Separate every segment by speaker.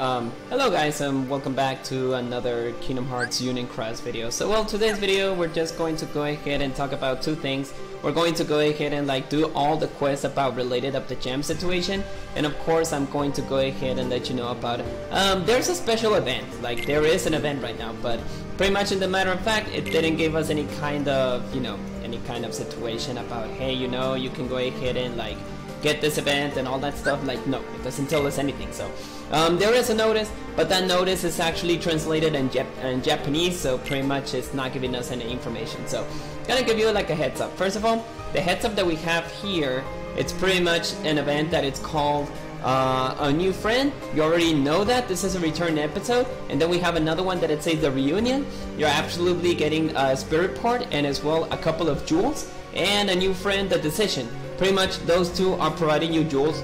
Speaker 1: Um, hello guys and welcome back to another Kingdom Hearts Union Cross video. So well today's video we're just going to go ahead and talk about two things. We're going to go ahead and like do all the quests about related of the gem situation and of course I'm going to go ahead and let you know about it. Um, there's a special event, like there is an event right now but pretty much in the matter of fact it didn't give us any kind of, you know, any kind of situation about hey you know you can go ahead and like get this event and all that stuff like no it doesn't tell us anything so um, there is a notice but that notice is actually translated in, Jap in, Japanese so pretty much it's not giving us any information so gonna give you like a heads up. First of all the heads up that we have here it's pretty much an event that it's called uh, a new friend. You already know that this is a return episode and then we have another one that it says the reunion. You're absolutely getting a spirit part and as well a couple of jewels and a new friend the decision pretty much those two are providing you jewels.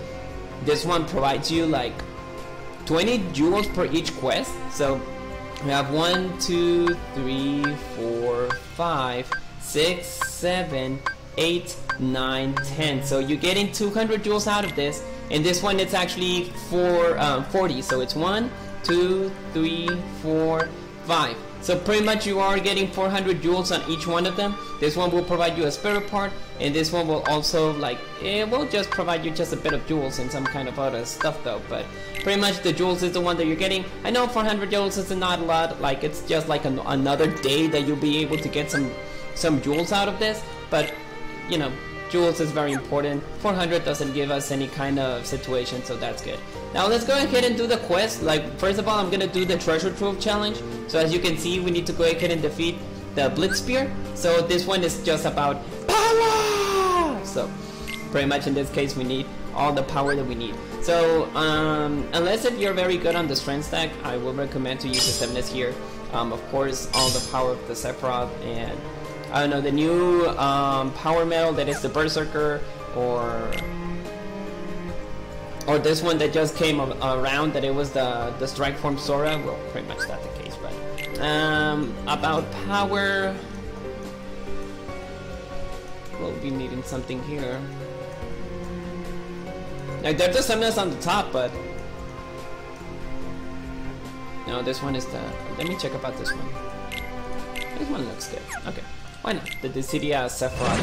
Speaker 1: This one provides you like 20 jewels per each quest. So we have one two three four five six seven eight nine ten. So you're getting 200 jewels out of this. And this one it's actually for um, 40 so it's one two three four five so pretty much you are getting 400 jewels on each one of them. This one will provide you a spirit part, and this one will also like it will just provide you just a bit of jewels and some kind of other stuff though. But pretty much the jewels is the one that you're getting. I know 400 jewels is not a lot. Like it's just like an, another day that you'll be able to get some some jewels out of this. But you know jewels is very important. 400 doesn't give us any kind of situation, so that's good. Now let's go ahead and do the quest. Like, first of all, I'm gonna do the treasure trove challenge. So as you can see, we need to go ahead and defeat the Blitz Spear. So this one is just about power! So, pretty much in this case, we need all the power that we need. So, um, unless if you're very good on the strength stack, I will recommend to use the 7S here. Um, of course, all the power of the Sephiroth and I don't know, the new um, power medal that is the Berserker, or or this one that just came around that it was the the Strike Form Sora. Well, pretty much that's the case, but um, about power, we'll be needing something here. Like there's the summoners on the top, but no, this one is the. Let me check about this one. This one looks good. Okay. Why not? The Dissidia Sephiroth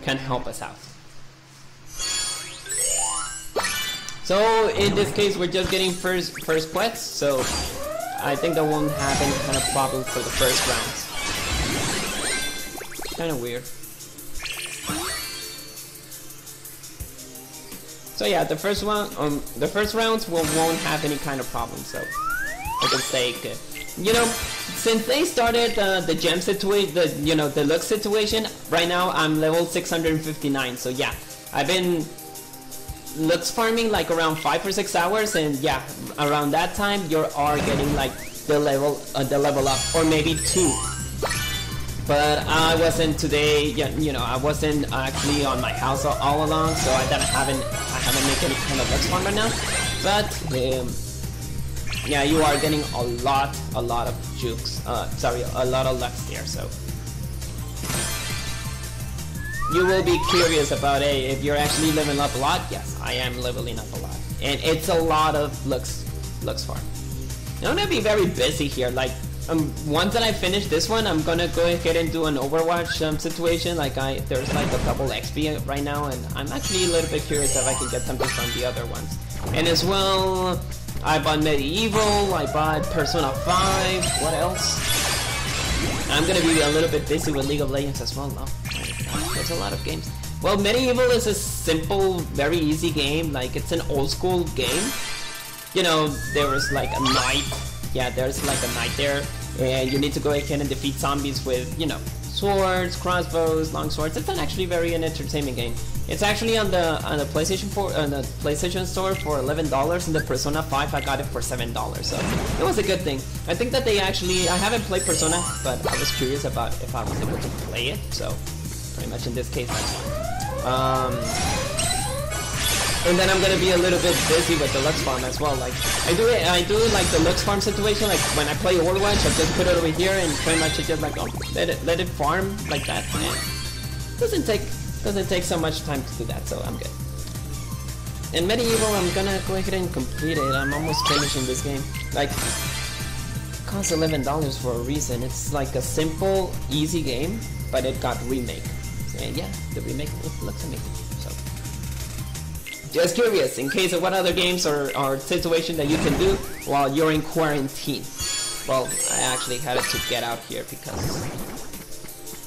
Speaker 1: can help us out. So in this case, we're just getting first first quest, so I think that won't have any kind of problem for the first rounds. Kind of weird. So yeah, the first one, um, the first rounds will won't have any kind of problem, so I can say good. You know, since they started uh, the gem situation, the you know the look situation, right now I'm level 659. So yeah, I've been Lux farming like around five or six hours, and yeah, around that time you are getting like the level uh, the level up, or maybe two. But I wasn't today, you know, I wasn't actually on my house all, all along, so I haven't I haven't made any kind of Lux farm right now. But um, yeah, you are getting a lot, a lot of jukes. Uh, sorry, a lot of lux there. So you will be curious about, hey, if you're actually leveling up a lot. Yes, I am leveling up a lot, and it's a lot of lux, lux farm. I'm gonna be very busy here. Like, um, once that I finish this one, I'm gonna go ahead and do an Overwatch um, situation. Like, I there's like a double XP right now, and I'm actually a little bit curious if I can get something from the other ones. And as well, I bought Medieval, I bought Persona 5, what else? I'm gonna be a little bit busy with League of Legends as well now. There's a lot of games. Well, Medieval is a simple, very easy game, like it's an old school game. You know, there was like a knight, yeah, there's like a knight there, and you need to go ahead and defeat zombies with, you know, swords, crossbows, long swords. It's an actually very an entertaining game. It's actually on the on the PlayStation 4 on the PlayStation Store for eleven dollars, and the Persona 5 I got it for seven dollars. So it was a good thing. I think that they actually I haven't played Persona, but I was curious about if I was able to play it. So pretty much in this case that's fine. Um, and then I'm gonna be a little bit busy with the Lux Farm as well. Like I do it, I do like the Lux Farm situation. Like when I play Overwatch, I just put it over here and pretty much just like oh, let it let it farm like that. And doesn't take doesn't take so much time to do that, so I'm good. in Medieval, I'm gonna go ahead and complete it. I'm almost finishing this game. Like, costs $11 for a reason. It's like a simple, easy game, but it got remake. And yeah, the remake looks amazing. Just curious, in case of what other games or, or situation that you can do while you're in quarantine. Well, I actually had to get out here because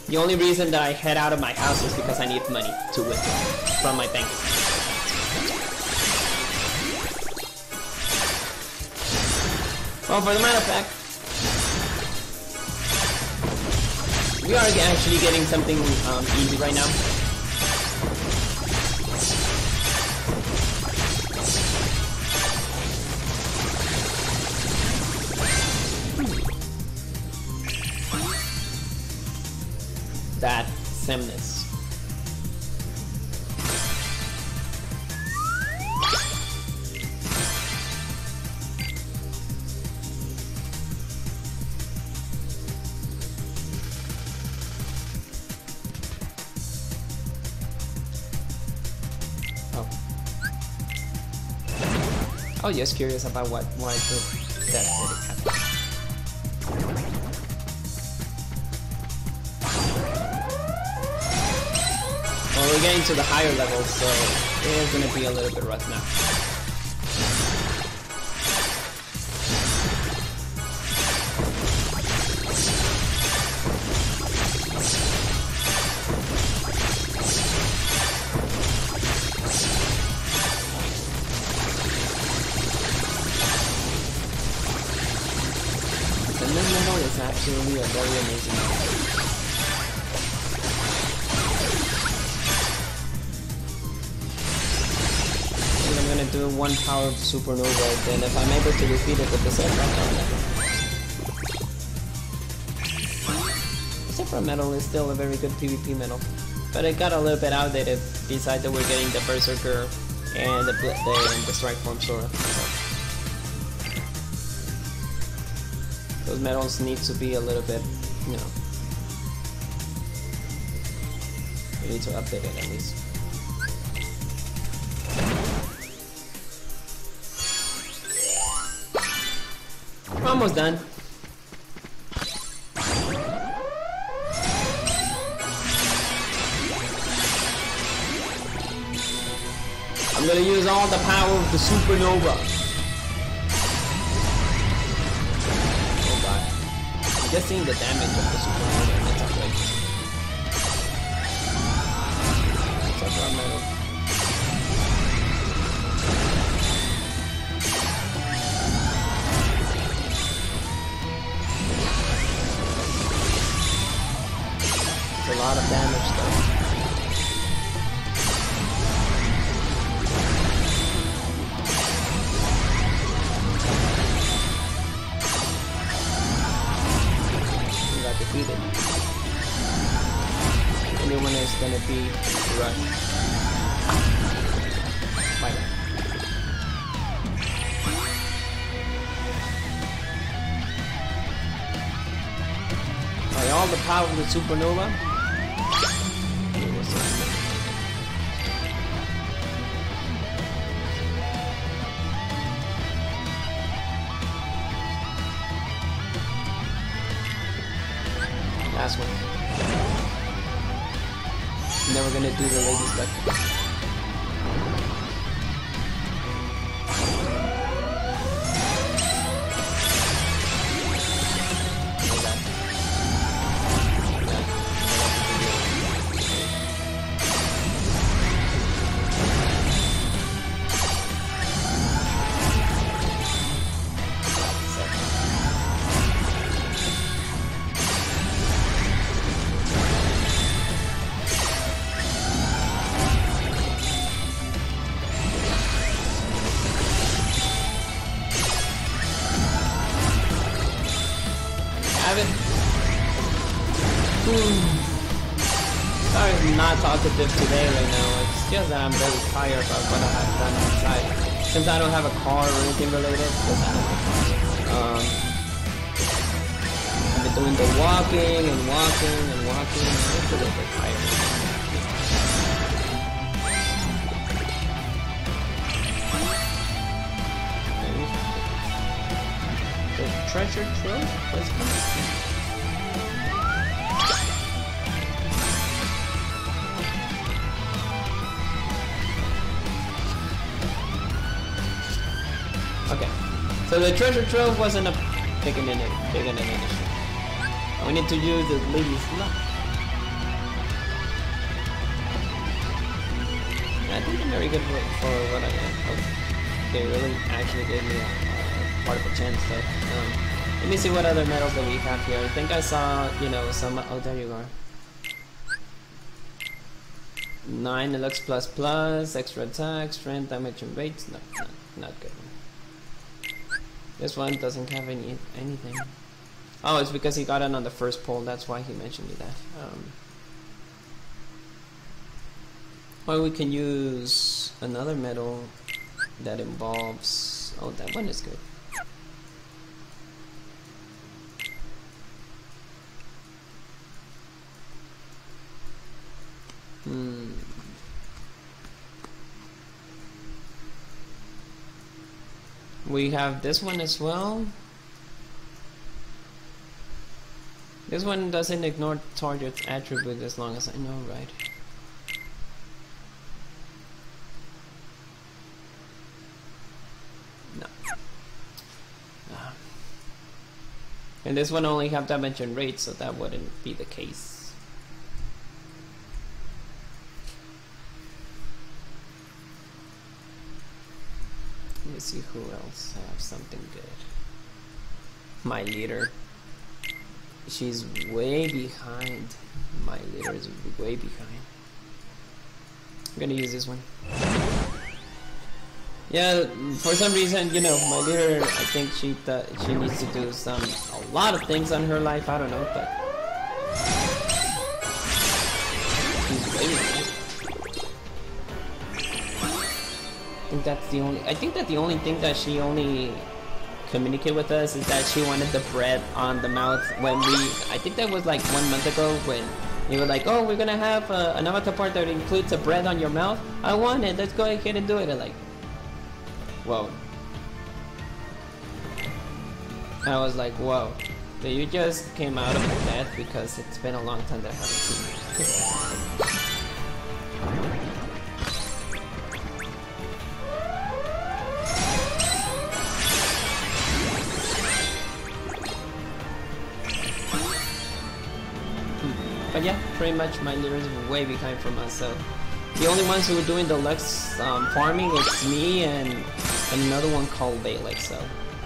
Speaker 1: the only reason that I head out of my house is because I need money to withdraw from my bank Well, for the matter of fact, we are actually getting something um, easy right now. That Xemnas. I oh. was oh, just curious about what why the death did it happen. We're getting to the higher levels, so it is gonna be a little bit rough now. absolutely a very amazing one power supernova, then if I'm able to defeat it with the Zephyr Zephyr Medal is still a very good PvP medal. But it got a little bit outdated besides that we're getting the Berserker and the, the, the Strike Form Sora. So. Those medals need to be a little bit, you know, we need to update it at least. Almost done. I'm gonna use all the power of the supernova. Just seeing the damage of the supernova, that's metal. A lot of damage though. defeated. Anyone is gonna be. By all the power of the supernova, do fire I have outside. Since I don't have a car or anything related, I um, I've been doing the walking and walking and walking, and it's a little bit tired. treasure trove? So the treasure trove wasn't a big an, big. We need to use the lady's luck. I think I'm very good for, what I am. Oh, they really actually gave me a, a part of a chance. Um, let me see what other medals that we have here. I think I saw, you know, some. Oh, there you are. Nine deluxe plus plus, extra attack, strength, damage, and weight. No, not, not good. This one doesn't have any anything. Oh, it's because he got it on the first poll. That's why he mentioned me that. Um, or we can use another medal that involves. Oh, that one is good. Hmm. We have this one as well. This one doesn't ignore target attribute as long as I know, right? No. Uh, and this one only have damage and rate, so that wouldn't be the case. Let see who else have something good. My leader. She's way behind. My leader is way behind. I'm gonna use this one. Yeah, for some reason, you know, my leader, I think she th she needs to do some a lot of things on her life. I don't know, but she's way think that's the only. I think that the only thing that she only communicate with us is that she wanted the bread on the mouth when we. I think that was like one month ago when we were like, oh, we're gonna have uh, an avatar part that includes a bread on your mouth. I want it. Let's go ahead and do it. And like, whoa. I was like, whoa. So you just came out of the death because it's been a long time that I haven't seen pretty much my leaders are way behind from us, so the only ones who are doing the Lux um, farming it's me and another one called Valek, so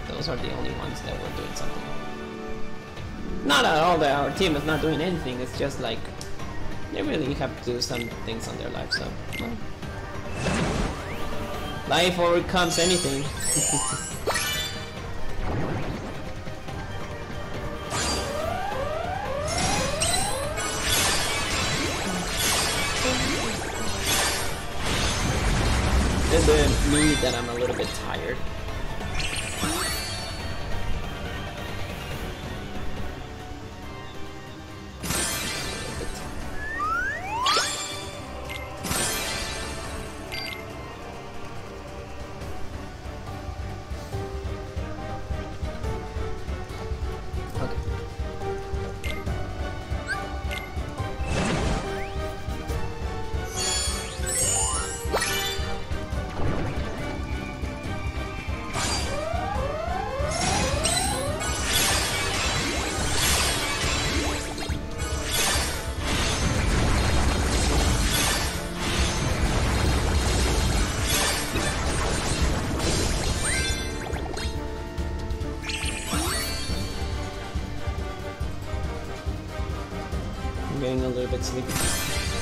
Speaker 1: those are the only ones that were doing something. Not at all that our team is not doing anything, it's just like they really have to do some things on their life, so well, life overcomes anything. that I'm a little bit tired. Getting a little bit sleepy.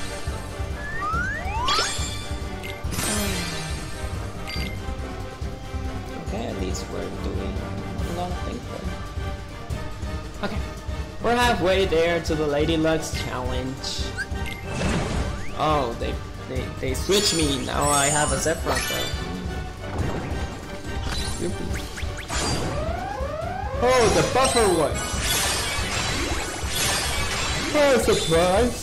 Speaker 1: Okay, at least we're doing a lot of things there. Okay. We're halfway there to the Lady Luck challenge. Oh, they they they switch me. Now I have a Sephiroth though. Oh, the buffer one. Oh, surprise!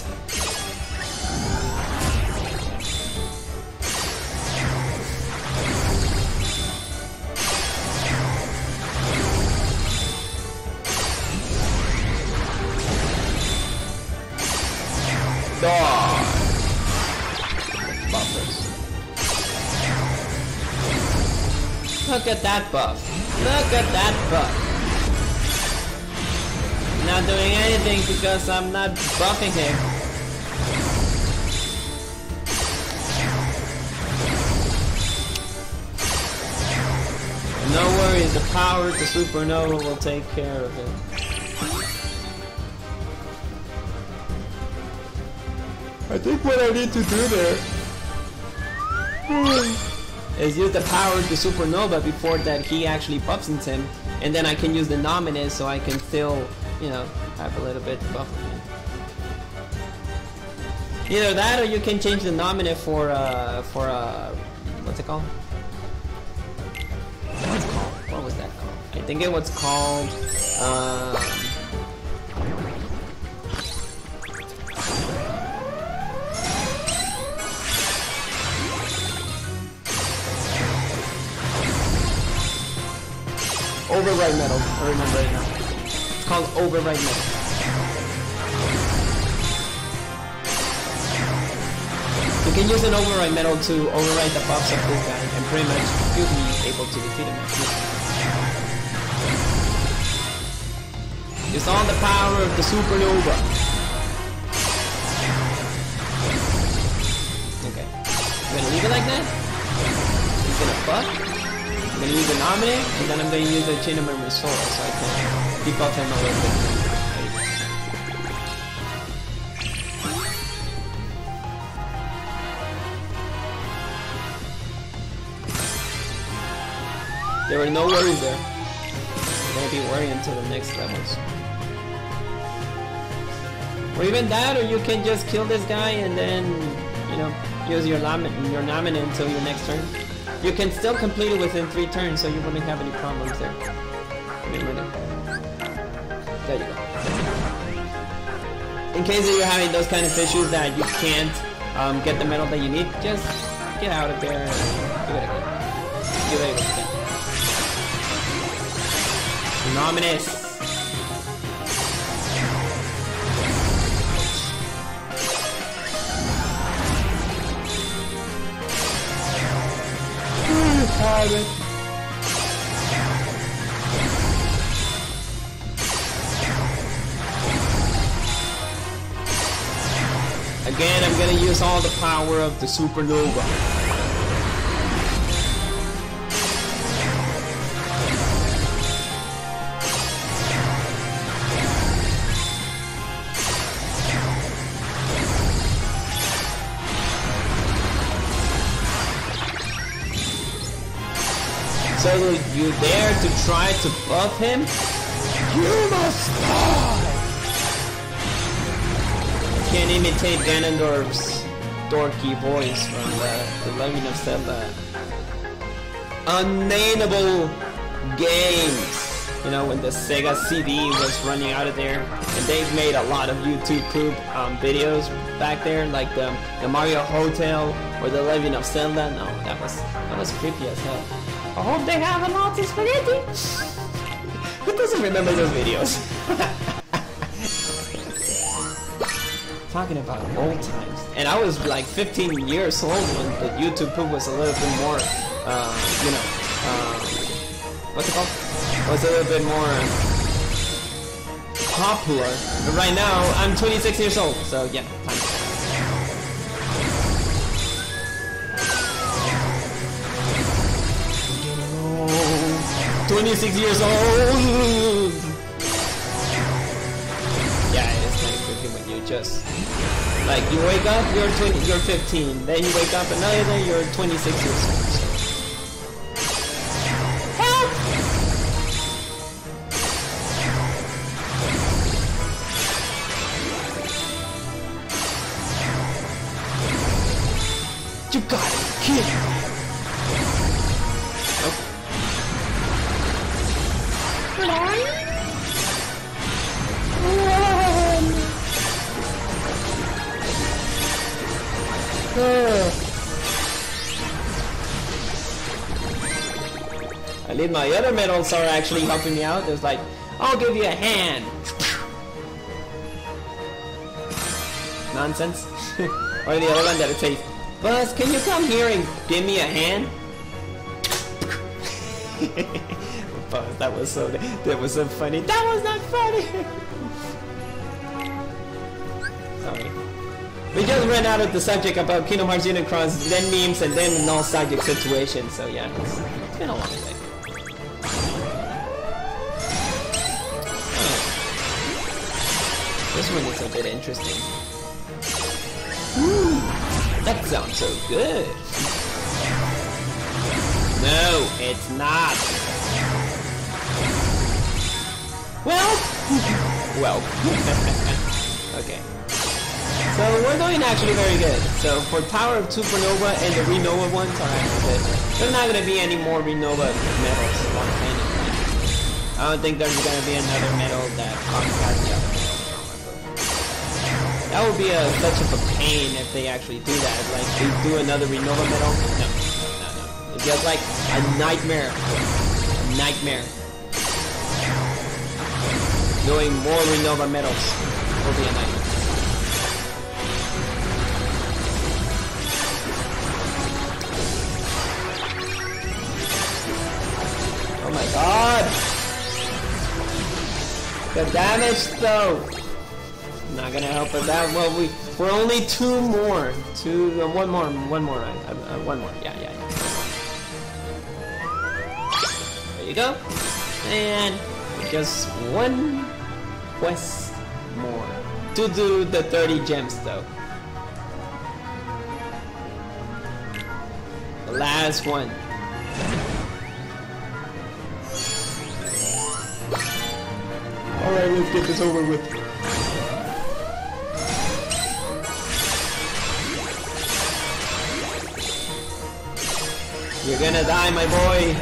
Speaker 1: Look at that buff. Look at that buff. Not doing anything because I'm not buffing him. No worries, the power of the supernova will take care of it. I think what I need to do there hmm. Is use the power the supernova before that he actually buffs into him, and then I can use the Nominus so I can still, you know, have a little bit buff. Either that, or you can change the Nominus for uh for uh what's it called? What's called? What was that called? I think it was called Override medal. I remember it now. It's called override medal. You can use an override medal to override the buffs of this guy, and pretty much you'll be able to defeat him. Use all the power of the supernova. Okay. I'm gonna leave it like that. He's gonna buff. I'm gonna use the Nominate, and then I'm gonna use the Chain of Memory Sword so I can debuff him a little bit. There were no worries there. I'm gonna be worrying until the next levels. Or even that, or you can just kill this guy and then, you know, use your your Nominate until your next turn. You can still complete it within three turns, so you wouldn't have any problems there. There you go. In case you're having those kind of issues that you can't um, get the medal that you need, just get out of there and give it a go. Give it a go. Nominus! Again, I'm gonna use all the power of the supernova. To try to buff him? You must die! Can't imitate Ganondorf's dorky voice from the, the Legend of Zelda. Unnameable games! You know, when the Sega CD was running out of there, and they've made a lot of YouTube poop um, videos back there, like the, the Mario Hotel or the Legend of Zelda. No, that was that was creepy as hell. I hope they have a Nazi spaghetti. Who doesn't remember those videos? Talking about old times. And I was like 15 years old when the YouTube poop was a little bit more, uh, you know, um, what's it called? Was a little bit more popular. But right now, I'm 26 years old, so yeah, time. 26 years old! Yeah, it's kind of creepy when you just... Like, you wake up, you're 20, you're 15. Then you wake up another day, you're 26 years old. My other medals are actually helping me out. There's like, I'll give you a hand. Nonsense. or the other one that it says, Buzz, can you come here and give me a hand? Buzz, that was so that was so funny. That was not funny. Sorry. We just ran out of the subject about Kingdom Hearts Unicross, then memes, and then nostalgic situation. So yeah, it's, it's been a long day. One a bit interesting. Ooh, that sounds so good. No, it's not. Well, well. okay. So we're doing actually very good. So for Power of Supernova and the Renova actually good. There's not gonna be any more Renova medals I don't think there's gonna be another medal that comes other that would be a, such of a pain if they actually do that. Like, they do another Renova medal. No, no, no. It's just like a nightmare. A nightmare. Doing more Renova medals will be a nightmare. Oh my god! The damage though! Not gonna help with that. Well, we we're only two more. Two, uh, one more, one more, uh, uh, one more. Yeah, yeah, yeah. There you go. And just one quest more to do the 30 gems, though. The last one. Alright, let's get this over with. You're gonna die, my boy!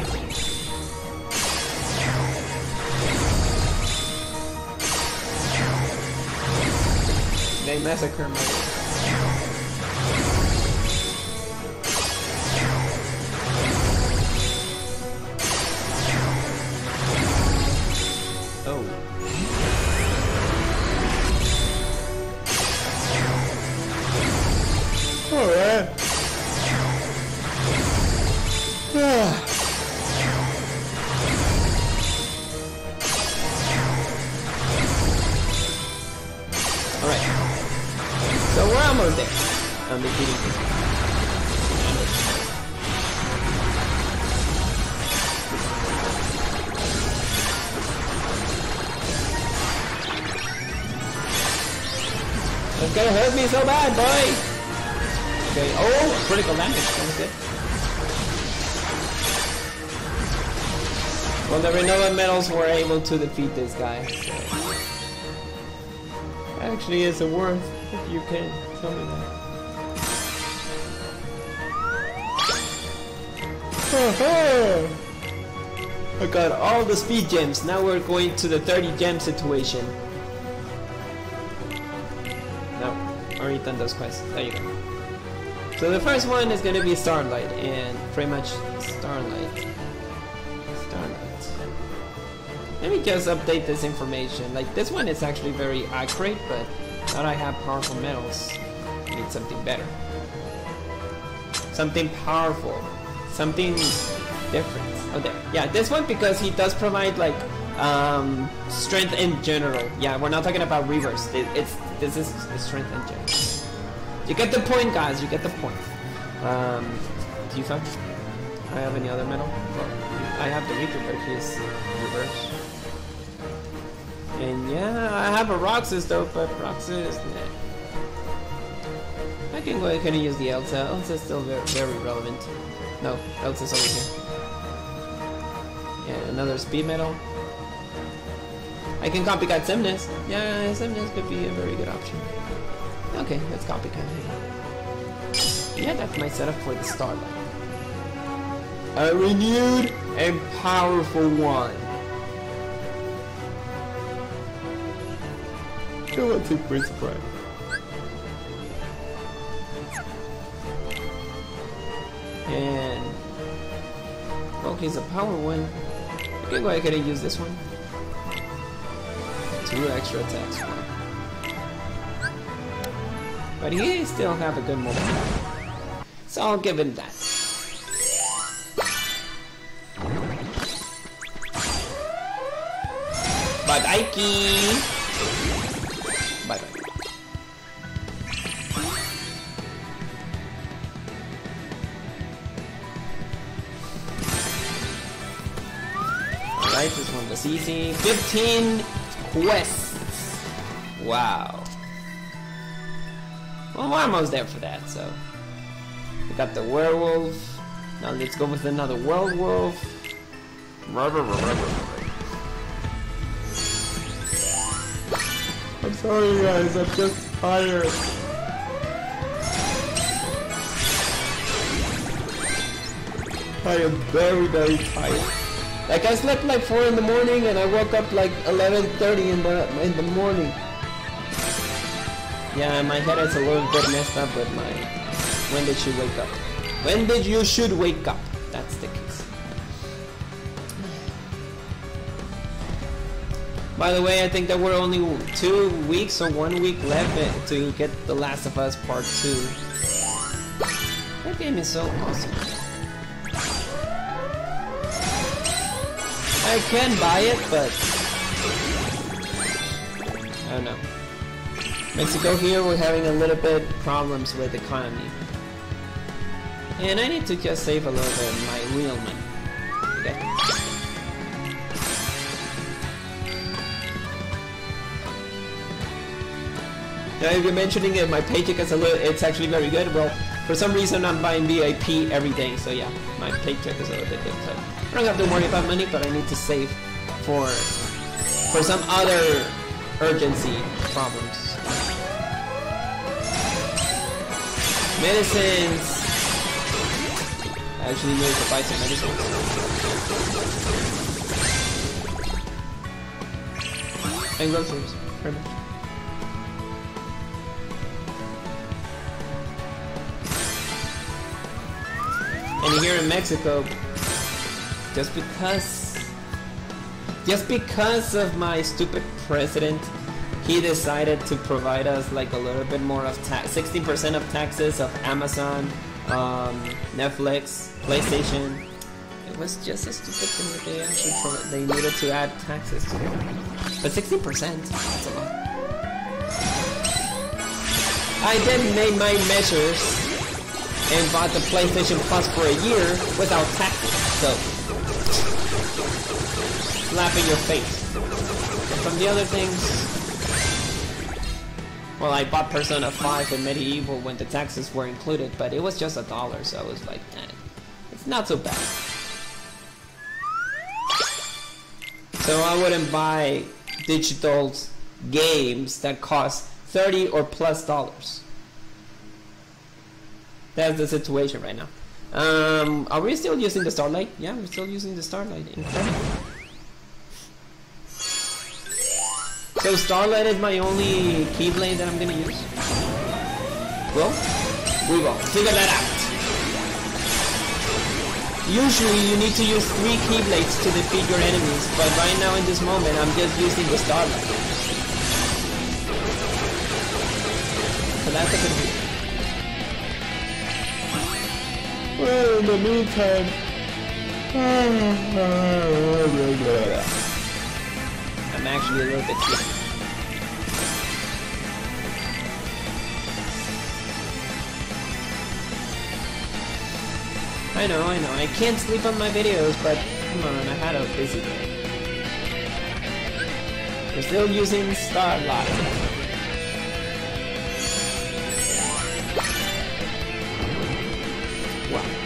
Speaker 1: They massacre my... so bad, boy! Okay, oh, critical damage, that's good. Well, the Renova medals were able to defeat this guy. So. Actually, it's a worth if you can tell me that. I got all the speed gems. Now we're going to the 30 gem situation. Already done those quests. There you go. So the first one is gonna be Starlight, and pretty much Starlight. Starlight. Let me just update this information. Like, this one is actually very accurate, but now I have powerful medals, I need something better. Something powerful. Something different. Oh, there. Yeah, this one because he does provide, like, um, strength in general. Yeah, we're not talking about reverse. It, it's This is strength in general. You get the point, guys. You get the point. Um, Tifa? I have any other medal? I have the Riku, but he's reverse. And yeah, I have a Roxas though, but Roxas, nah. I can go ahead and use the Elsa. Elsa's still very, very relevant. No, Elsa's over here. Yeah, another speed medal. I can copycat Xemnas. Yeah, Xemnas could be a very good option. Okay, let's copycat him. Yeah, that's my setup for the Starlight. A renewed and powerful one. I want to take Prince Prime. And well, he's a power one. I can go ahead and use this one. Two extra attacks. for. But he still have a good moment. So I'll give him that. Bye bye. Bye. Alright, this one was easy. 15 quests. Wow. Well, we're almost there for that, so. We got the werewolf. Now let's go with another werewolf. I'm sorry guys, I'm just tired. I am very, very tired. Like I slept like 4 in the morning and I woke up like 11.30 in the, in the morning. Yeah, my head is a little bit messed up with my... When did you wake up? When did you should wake up? That's the case. By the way, I think there were only two weeks or one week left to get The Last of Us Part 2. That game is so awesome. I can buy it, but... I don't know. Mexico here, we're having a little bit problems with economy. And I need to just save a little bit of my real money. Okay. Now if you're mentioning it, my paycheck is a little, it's actually very good. Well, for some reason I'm buying VIP every day, so yeah, my paycheck is a little bit good. I don't have to worry about money, but I need to save for for some other urgency problems. Medicines. I actually need to buy some medicines. And groceries, pretty much. Here in Mexico, just because, just because of my stupid president, he decided to provide us like a little bit more of tax, 16% of taxes of Amazon, um, Netflix, PlayStation. It was just a stupid thing that they actually they needed to add taxes to. It. But 16%, that's a lot. I then made my measures and bought the PlayStation Plus for a year without taxes. So, slap in your face. And from the other things, well, I bought Persona 5 and Medieval when the taxes were included, but it was just a dollar, so I was like, eh, it's not so bad. So I wouldn't buy digital games that cost 30 or plus dollars. That's the situation right now. Um, are we still using the Starlight? Yeah, we're still using the Starlight. Incredible. So Starlight is my only Keyblade that I'm gonna use. Well, we will figure that out. Usually you need to use three Keyblades to defeat your enemies, but right now in this moment I'm just using the Starlight. So that's a good Well, in the meantime... I'm actually a little bit sleepy. I know, I know. I can't sleep on my videos, but come on, I had a busy day. We're still using Starlight. Oh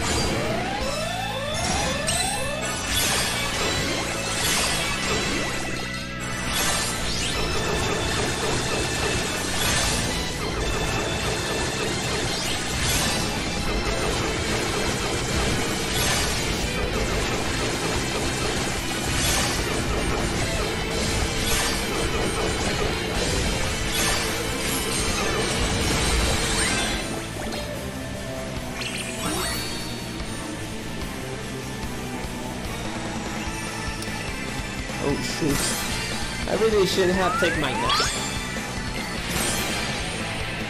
Speaker 1: really should have taken my nap.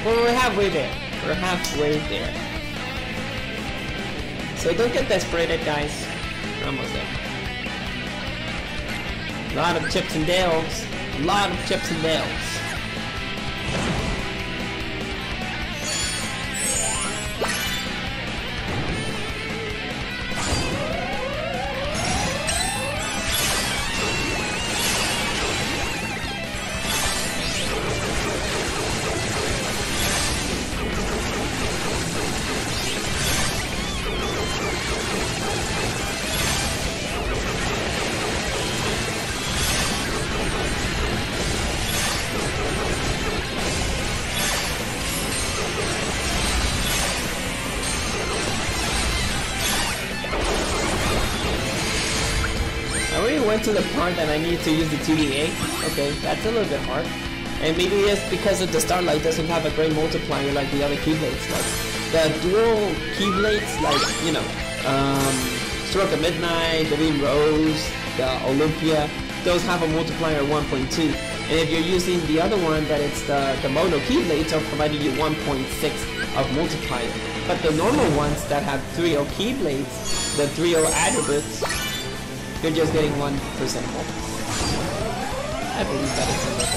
Speaker 1: Well, we're halfway there. We're halfway there. So don't get desperated, guys. We're almost there. A lot of chips and dales. A lot of chips and dales. That I need to use the TVA. Okay, that's a little bit hard. And maybe it's because of the Starlight doesn't have a great multiplier like the other Keyblades. Like the dual Keyblades, like, you know, um, Stroke of Midnight, the Beam Rose, the Olympia, those have a multiplier of 1.2. And if you're using the other one, that it's the, the Mono Keyblades are providing you 1.6 of multiplier. But the normal ones that have 3.0 Keyblades, the 3.0 attributes, you're just getting 1% more. I believe that is a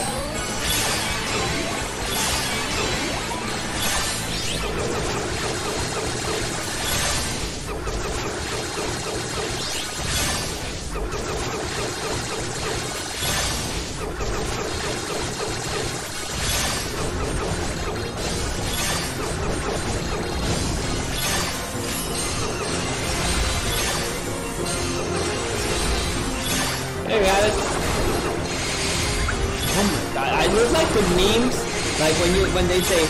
Speaker 1: look like the memes, like when you when they say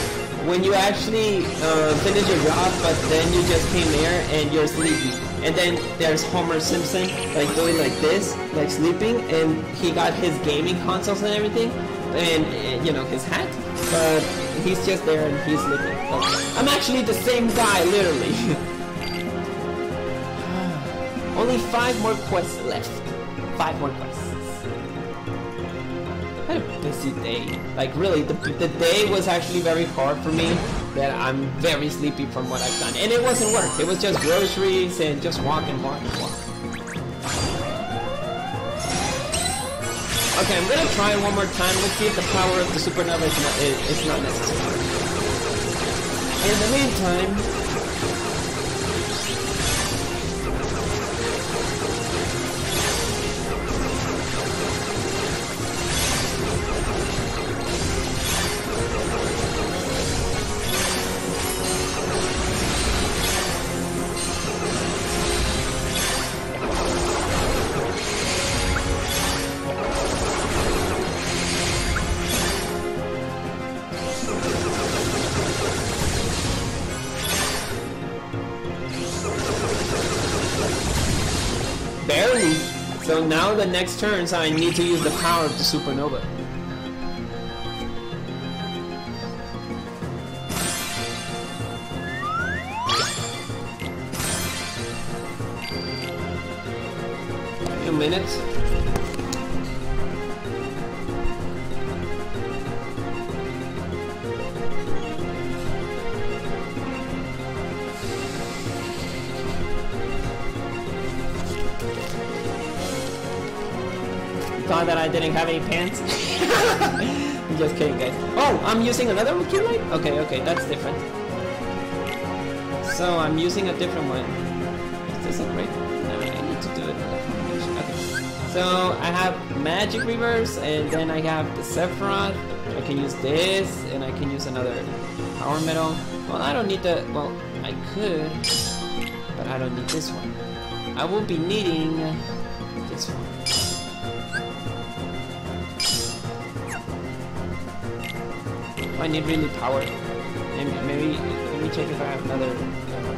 Speaker 1: when you actually uh, finish your job, but then you just came here and you're sleepy. And then there's Homer Simpson, like going like this, like sleeping, and he got his gaming consoles and everything, and uh, you know his hat, but he's just there and he's sleeping. I'm actually the same guy, literally. Only five more quests left. Five more quests. Had a busy day. Like really, the, the day was actually very hard for me. That I'm very sleepy from what I've done. And it wasn't work. It was just groceries and just walk and walk and walk. Okay, I'm gonna try one more time. Let's see if the power of the supernova is not, is, is not necessary. In the meantime, the next turns I need to use the power of the supernova. Few minutes. Using another light? Okay, okay, that's different. So I'm using a different one. Is this a great? No, I need to do it. Okay. So I have Magic Reverse, and then I have the Sephiroth. I can use this, and I can use another Power Medal. Well, I don't need the. Well, I could, but I don't need this one. I will be needing I need really power. Maybe, maybe let me check if I have another, uh, know,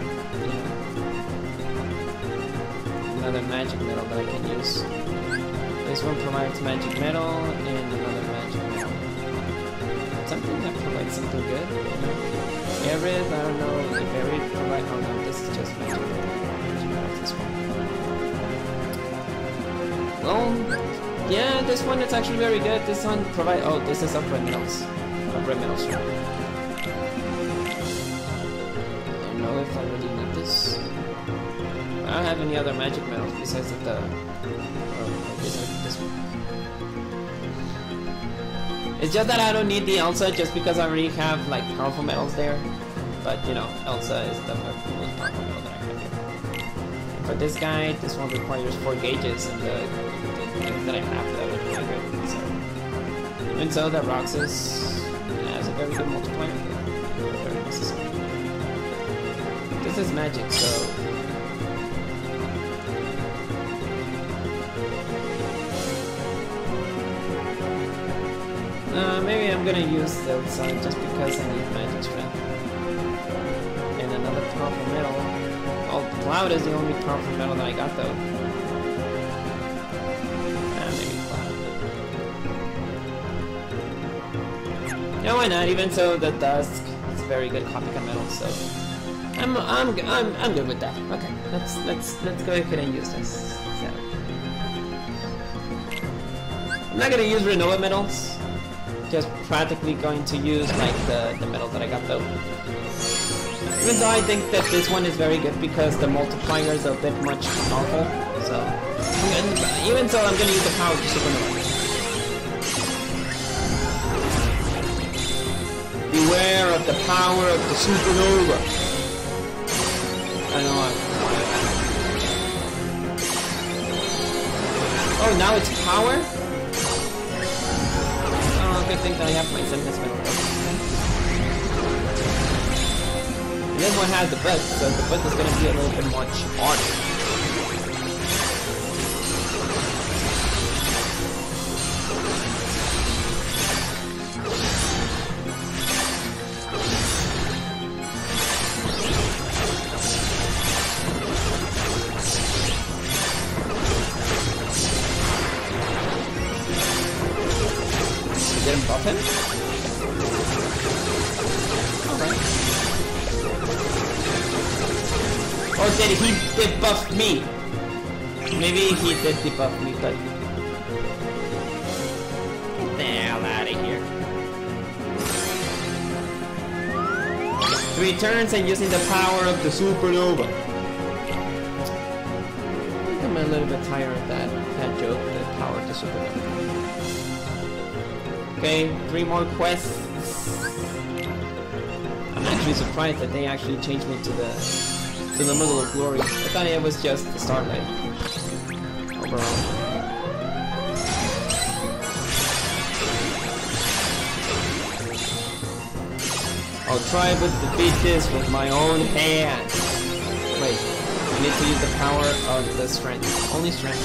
Speaker 1: another magic medal that I can use. This one provides magic medal and another magic medal. Something that provides something good. Aerith, I don't know if Aerith provide. Oh no, this is just magic medal. This one. Well, yeah, this one is actually very good. This one provide. Oh, this is upgrade medals. Upgrade medals. I don't know if I really need this. I don't have any other magic medals besides the. Uh, this one. It's just that I don't need the Elsa just because I already have like powerful medals there. But you know, Elsa is the most powerful medal that I have here. For this guy, this one requires four gauges, and the, the things that I have that are quite good. So even so, that Roxas has Very necessary. This is magic, so Uh, maybe I'm gonna use the outside just because I need magic strength. And another powerful medal. Oh, Cloud is the only powerful medal that I got though. Yeah, why not? Even so, the Dusk is a very good copycat medal, so I'm I'm I'm I'm good with that. Okay, let's let's let's go ahead and use this. So. I'm not gonna use Renova medals just practically going to use like the, the medal that I got though. Even though I think that this one is very good because the multipliers are a bit much powerful. So even so I'm gonna use the power of supernova. Beware of the power of the supernova. Know I Oh now it's power? Oh, good thing that I have my Medal. And this one has the best, so the best is gonna be a little bit much harder. Didn't buff him? Alright. Or did he debuff me? Maybe he did debuff me, but... The hell out of here. Three turns and using the power of the supernova. I think I'm a little bit tired of that, that joke, the power of the supernova. Okay, three more quests. I'm actually surprised that they actually changed me to the to the Moogle O' Glory. I thought it was just the starlight. Overall. I'll try to defeat this with my own hand. Wait, I need to use the power of the strength. Only strength.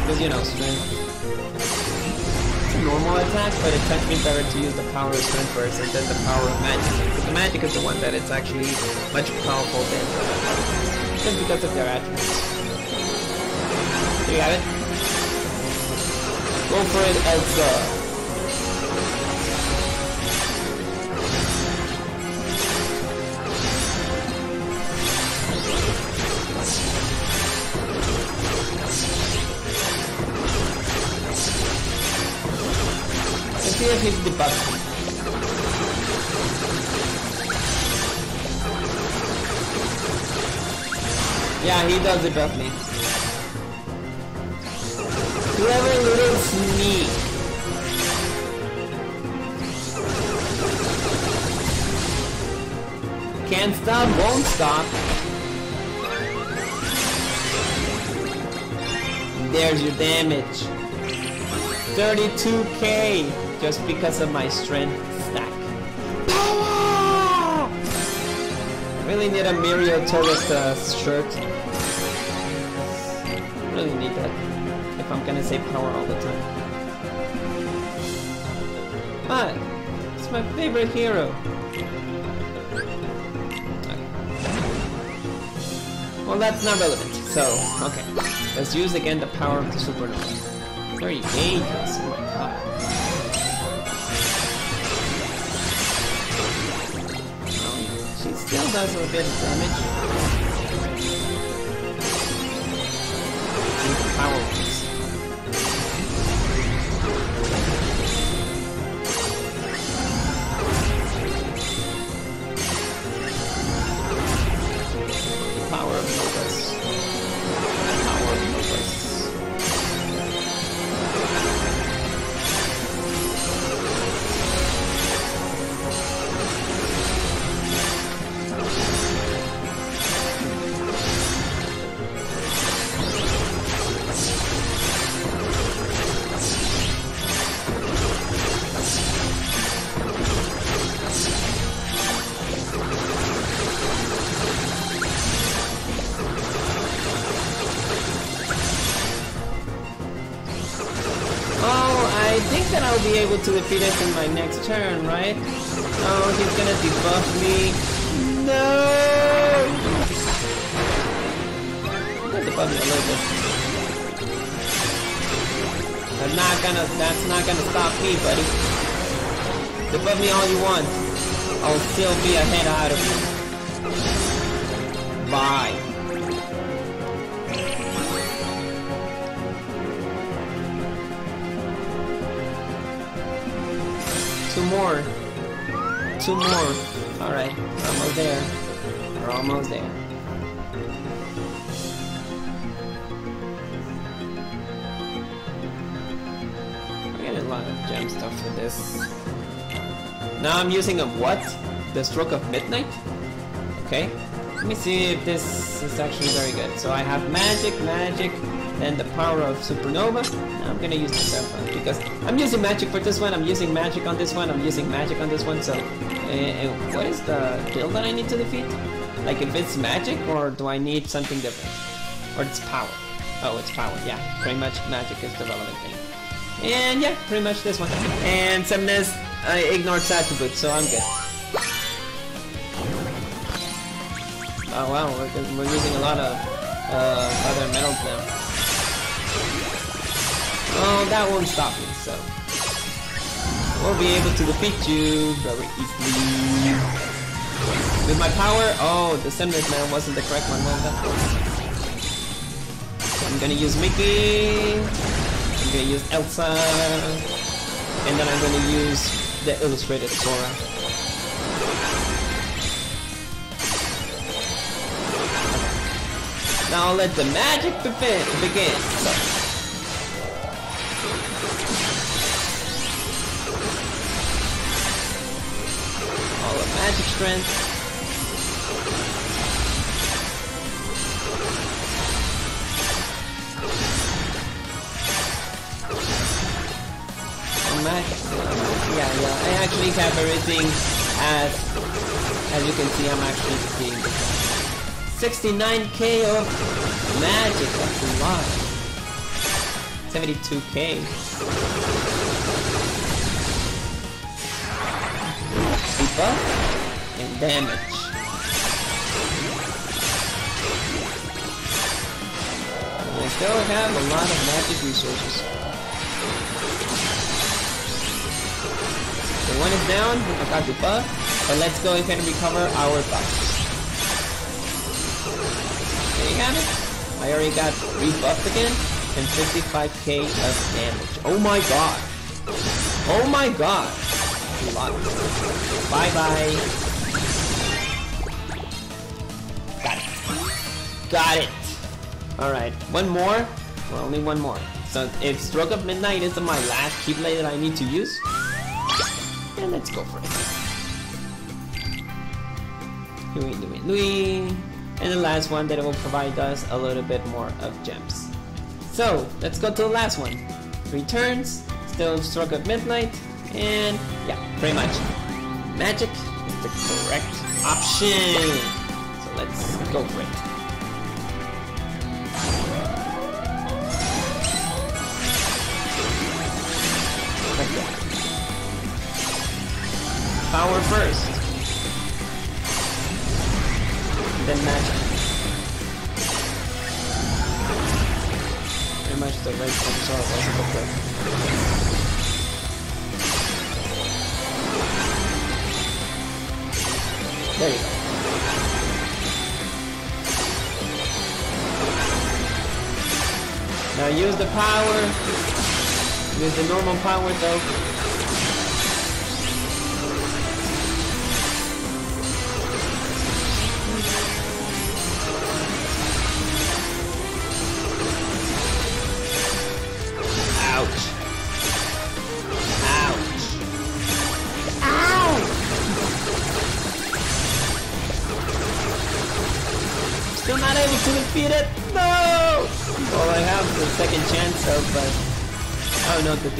Speaker 1: Because you know, strength normal attack, but it tends me better to use the power of strength first and then the power of magic. Because the magic is the one that is actually much powerful than the just because of their attributes. There you have it. Go for it, Elsa. If he's debuffed. Yeah, he does it debuff me. Clever little sneak. Can't stop, won't stop. There's your damage. 32k just because of my strength stack. Power! Really need a Mirio Togata uh, shirt. Really need that if I'm gonna say power all the time. But it's my favorite hero. Okay. Well, that's not relevant. So, okay. Let's use again the power of the supernova. Very dangerous. Oh my god. Still does a bit of damage. To defeat it in my next turn, right? Oh, he's gonna debuff me. No! He's debuff me a little bit. I'm not gonna, that's not gonna stop me, buddy. Debuff me all you want. I'll still be ahead out of you. Bye. More. Two more. Alright, we're almost there. We're almost there. We're getting a lot of gem stuff for this. Now I'm using a what? The Stroke of Midnight? Okay. Let me see if this is actually very good. So I have magic, magic, and the power of supernova. Now I'm gonna use the Sapphire because I'm using magic for this one, I'm using magic on this one, I'm using magic on this one, so uh, what is the guild that I need to defeat? Like if it's magic or do I need something different? Or it's power? Oh, it's power, yeah. Pretty much magic is the relevant thing. And yeah, pretty much this one. And Xemnas I ignored attributes, so I'm good. Oh wow, we're, we're using a lot of uh, other medals now. Oh, that won't stop me, so... We'll be able to defeat you very easily. With my power... Oh, the Xemnas man wasn't the correct one. That I'm gonna use Mickey. I'm gonna use Elsa. And then I'm gonna use the illustrated Sora. Now let the magic begin. begin. So, strength. Yeah, yeah. I actually have everything as as you can see I'm actually seeing 69k of magic, that's a lot. 72k. Debuff and damage. I still have a lot of magic resources. The one is down, I got debuff, but let's go ahead and recover our buffs. There you have it. I already got rebuffed again and 55k of damage. Oh my god. Oh my god. Bye bye. Got it. Alright, one more. Well, only one more. So if Stroke of Midnight is my last Keyblade that I need to use, then let's go for it. Louis, Louis, Louis. And the last one that will provide us a little bit more of gems. So, let's go to the last one. Three turns, still Stroke of Midnight, and yeah, pretty much. Magic is the correct option. So let's go for it. Power first. Then magic. Pretty much the right from Sora wasn't the correct. There you go. Now use the power. Use the normal power though.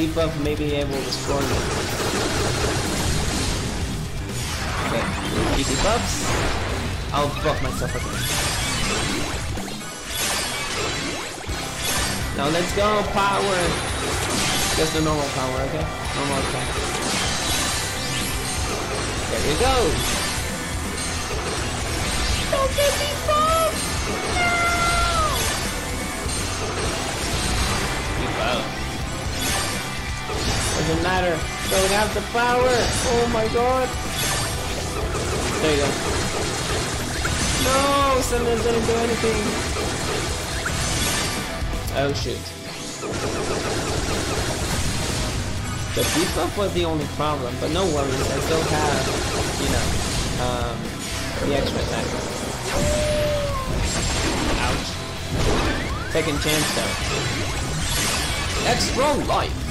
Speaker 1: Debuff may be able to destroy me. Okay, he debuffs. I'll buff myself again. Now let's go, power! Just the normal power, okay? Normal attack. There you go! Don't get me Doesn't matter. Don't have the power! Oh my god! There you go. No! Sunless didn't do anything! Oh shoot. The debuff was the only problem, but no worries, I still have, you know, um, the extra attack. Ouch. Second chance though. Extra life!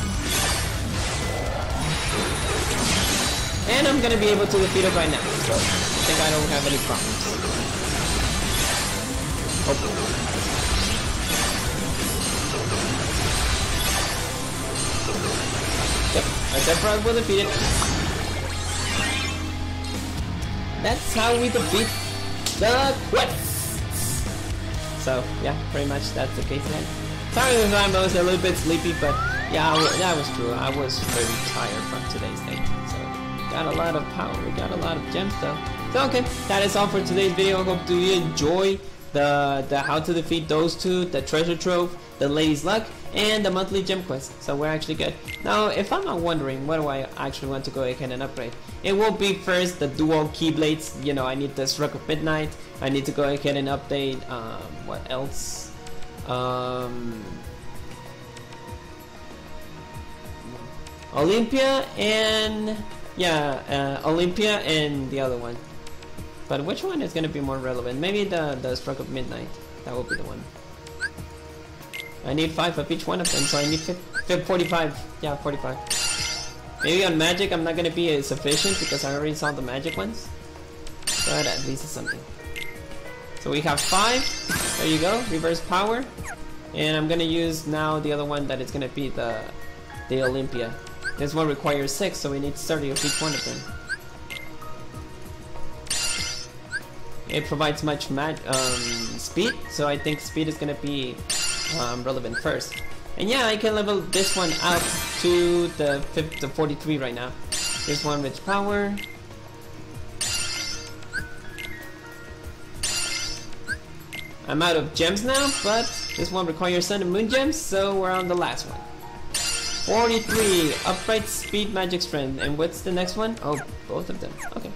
Speaker 1: I'm gonna be able to defeat it by now, so I think I don't have any problems. Oh. Yep, I said Frog will defeat it. That's how we defeat the quest! So, yeah, pretty much that's the case then. Sorry if I was a little bit sleepy, but yeah, that was true. I was very tired from today's day. Got a lot of power, we got a lot of gems though. So, okay, that is all for today's video. I hope you enjoy the, the how to defeat those two, the treasure trove, the lady's luck, and the monthly gem quest. So we're actually good. Now, if I'm not wondering, what do I actually want to go ahead and upgrade? It will be first the dual keyblades. You know, I need the Stroke of Midnight. I need to go ahead and update, um, what else? Um, Olympia and, yeah, uh, Olympia and the other one. But which one is going to be more relevant? Maybe the, the Stroke of Midnight. That will be the one. I need 5 of each one of them, so I need 45. Yeah, 45. Maybe on magic I'm not going to be sufficient because I already saw the magic ones. But at least it's something. So we have 5. There you go. Reverse power. And I'm going to use now the other one that is going to be the, the Olympia. This one requires 6, so we need 30 of each one of them. It provides much um, speed, so I think speed is to be um, relevant first. And yeah, I can level this one up to the 50, to 43 right now. This one with power. I'm out of gems now, but this one requires Sun and Moon gems, so we're on the last one. 43, upright speed magic strength, and what's the next one? Oh, both of them, okay.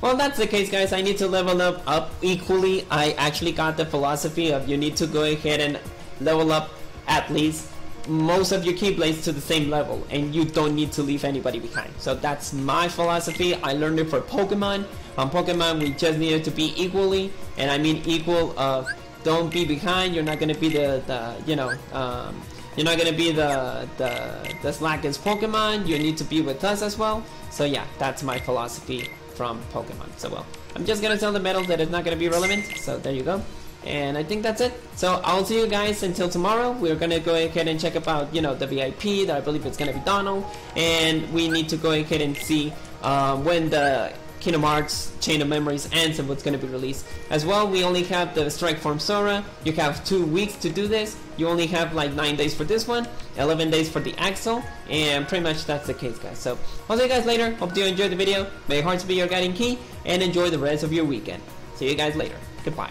Speaker 1: Well, that's the case, guys. I need to level up up equally. I actually got the philosophy of you need to go ahead and level up at least most of your keyblades to the same level and you don't need to leave anybody behind. So that's my philosophy. I learned it for Pokemon. On Pokemon we just needed to be equally and I mean equal of don't be behind, you're not gonna be the, the you know, um, you're not gonna be the, the, the slackest Pokemon, you need to be with us as well. So yeah, that's my philosophy from Pokemon. So well, I'm just gonna tell the medals that it's not gonna be relevant, so there you go. And I think that's it. So I'll see you guys until tomorrow. We're gonna go ahead and check about, you know, the VIP that I believe it's gonna be Donald. And we need to go ahead and see um, when the Kingdom Hearts Chain of Memories and what's going to be released. As well, we only have the Strike Form Sora. You have two weeks to do this. You only have like 9 days for this one, 11 days for the Axel, and pretty much that's the case, guys. So, I'll see you guys later. Hope you enjoyed the video. May hearts be your guiding key, and enjoy the rest of your weekend. See you guys later. Goodbye.